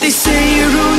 They say you're only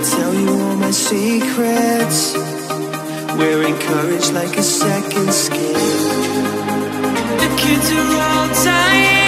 I'll tell you all my secrets. We're encouraged like a second skin. The kids are all dying.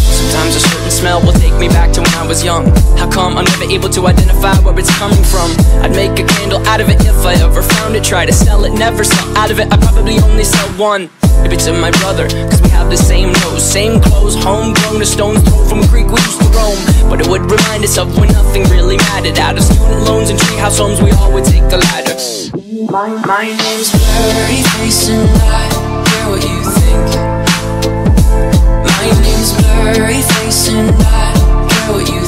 Sometimes a certain smell will take me back to when I was young. How come I'm never able to identify where it's coming from? Out of it if I ever found it. Try to sell it, never sell out of it. I probably only sell one. Maybe to my brother, cause we have the same nose, same clothes, homegrown, a stone's throw from a creek we used to roam. But it would remind us of when nothing really mattered. Out of student loans and treehouse homes, we all would take a ladder. My, my name's Blurry Face and I care what you think. My name's Blurry Face and I care what you think.